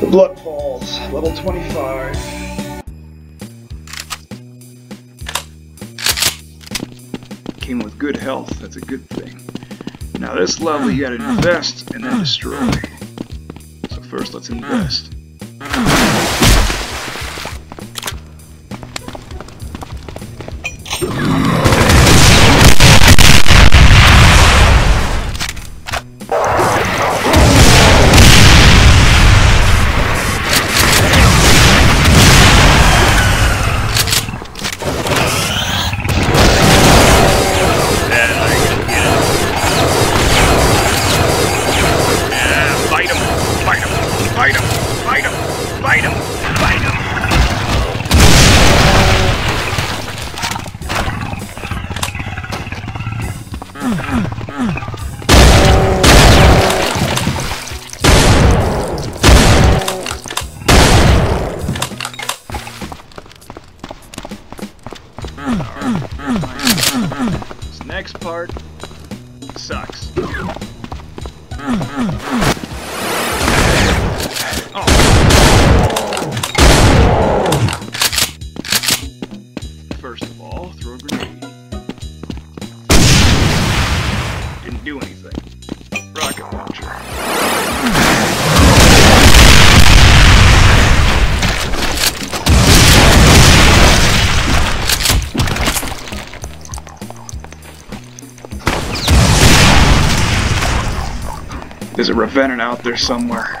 The Blood Falls, level 25. Came with good health, that's a good thing. Now this level you gotta invest and then destroy. So first let's invest. Next part sucks. There's a Revenant out there somewhere.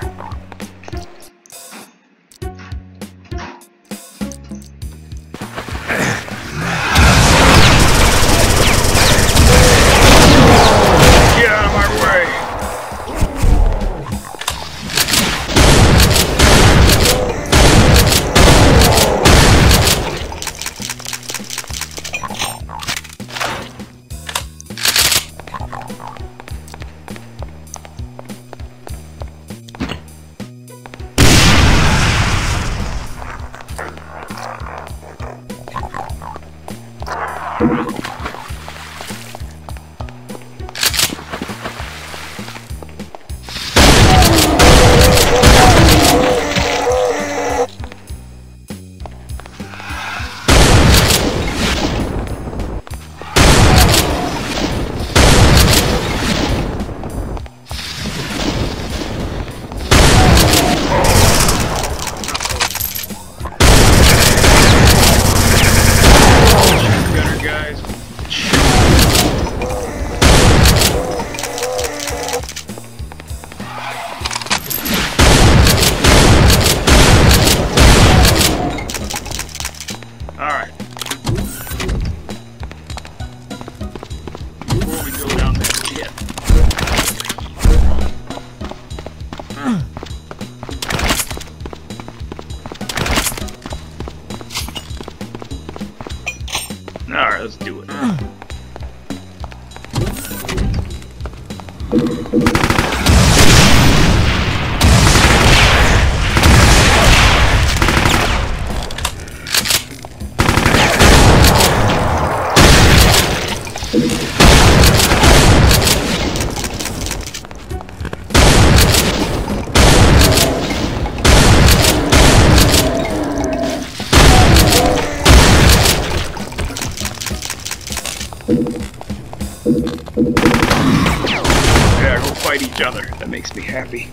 Me happy.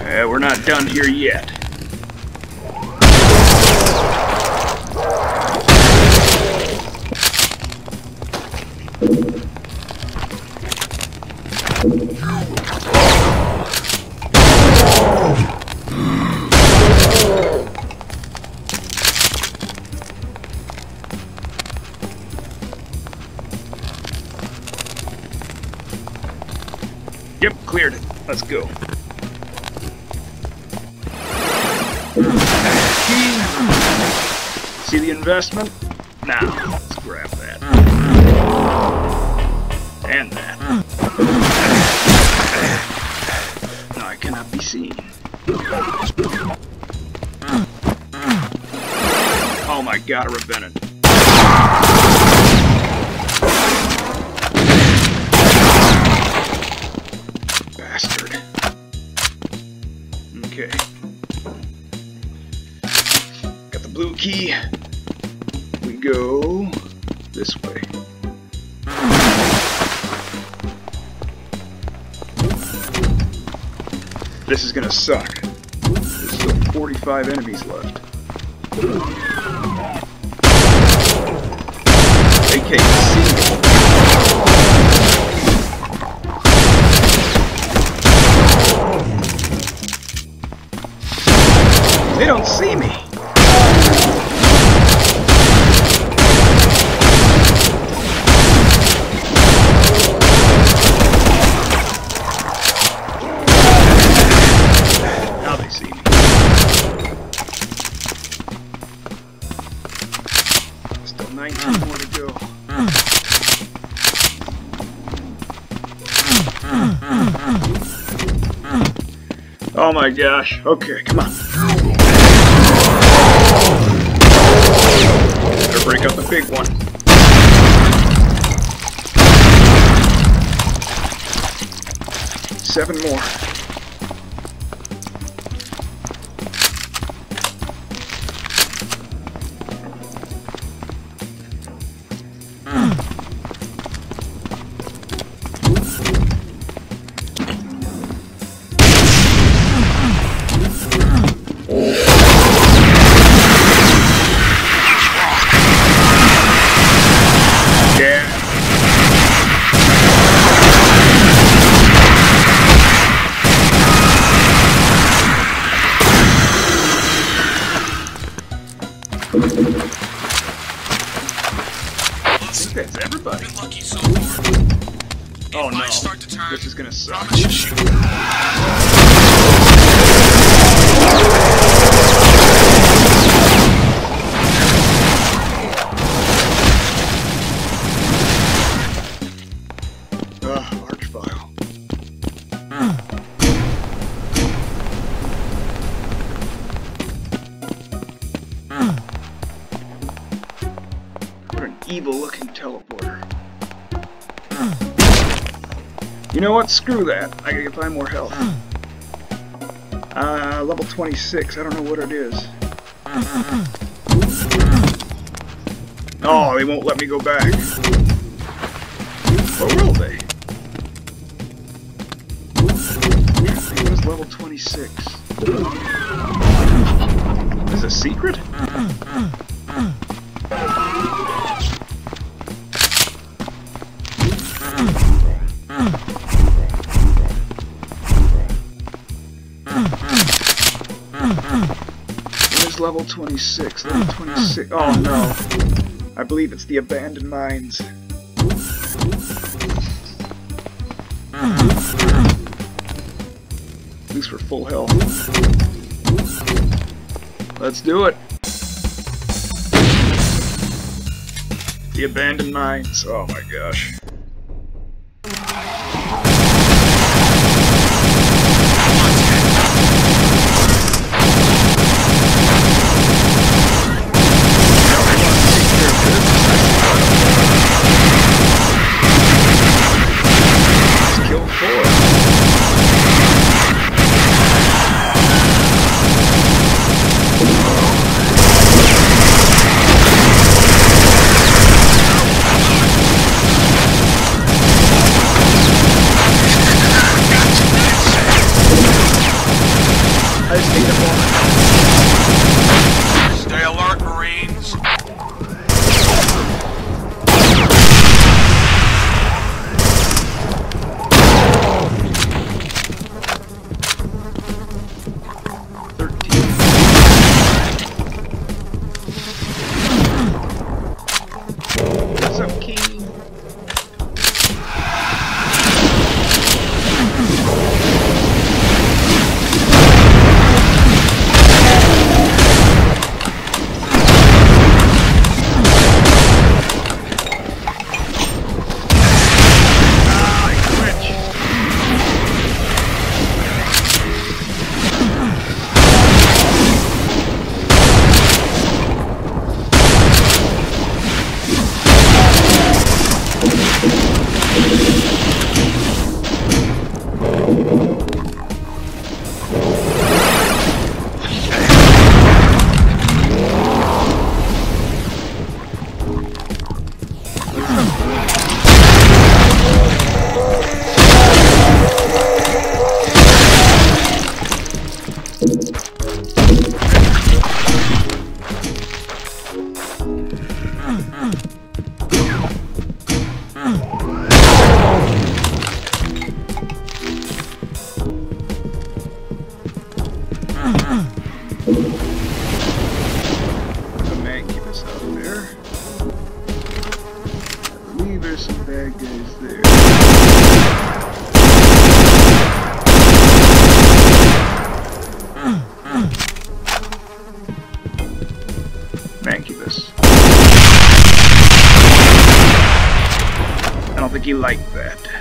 Yeah, we're not done here yet. See the investment? Now, let's grab that. And that. No, I cannot be seen. Oh my god, Revenant. Blue key. We go this way. This is gonna suck. There's still 45 enemies left. Me. They don't see me. Oh my gosh. Okay, come on. Better break up the big one. Seven more. Know what? Screw that. I gotta find more health. Uh, level 26. I don't know what it is. Oh, they won't let me go back. Or will they? It was level 26. Is a secret? Level 26? Level 26. Oh no. I believe it's the abandoned mines. At least we're full health. Let's do it. The abandoned mines. Oh my gosh. You like that.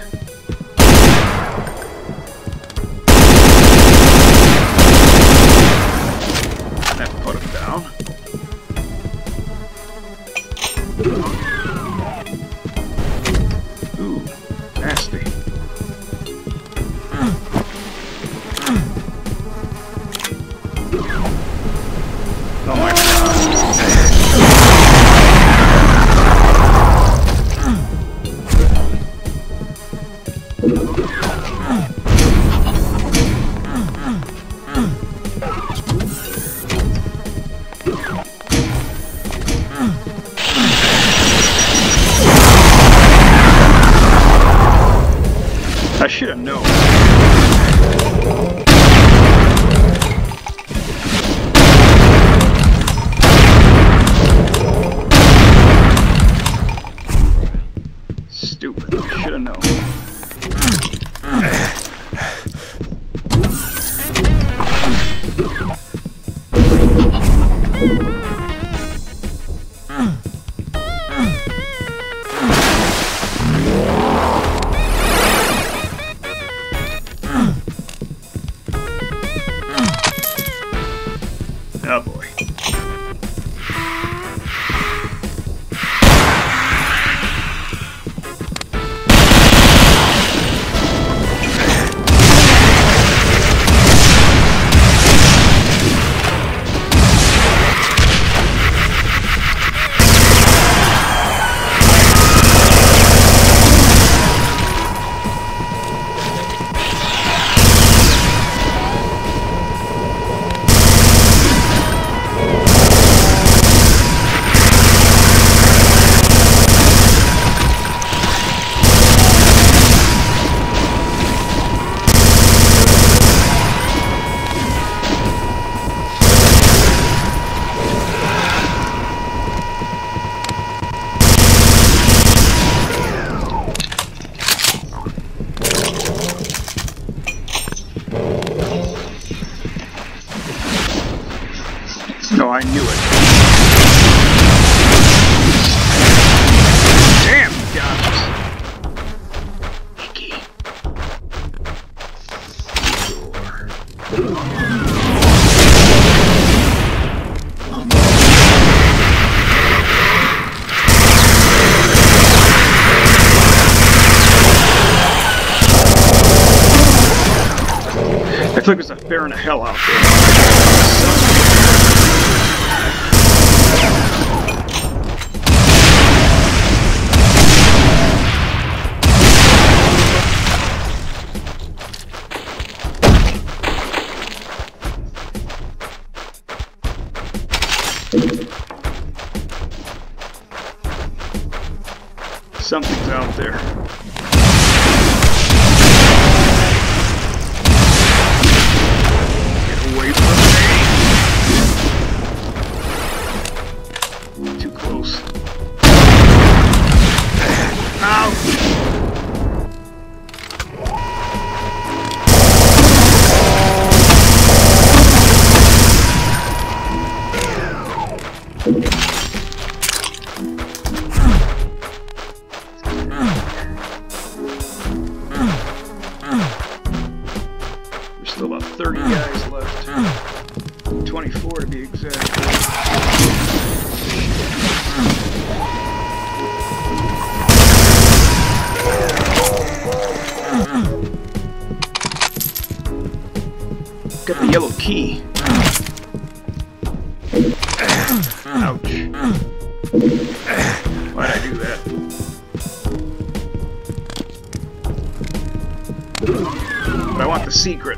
bearing a hell out there. Got the yellow key. Ouch. Why'd I do that? I want the secret.